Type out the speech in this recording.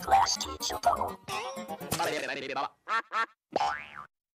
Class teacher.